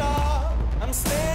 I'm staying.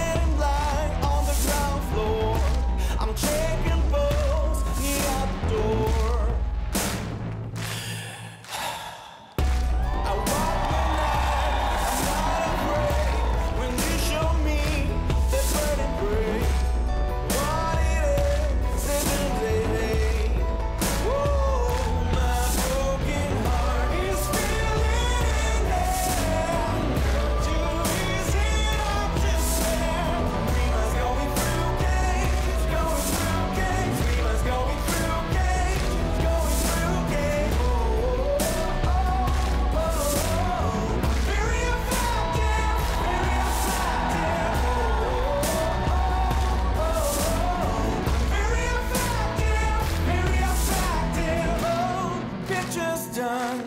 just done.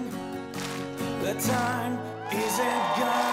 The time isn't gone.